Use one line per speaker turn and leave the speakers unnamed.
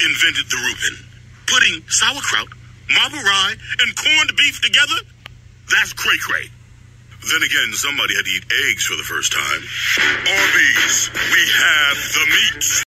invented the Reuben? Putting sauerkraut, marble rye, and corned beef together? That's cray cray. Then again, somebody had to eat eggs for the first time. Arby's, we have the meat.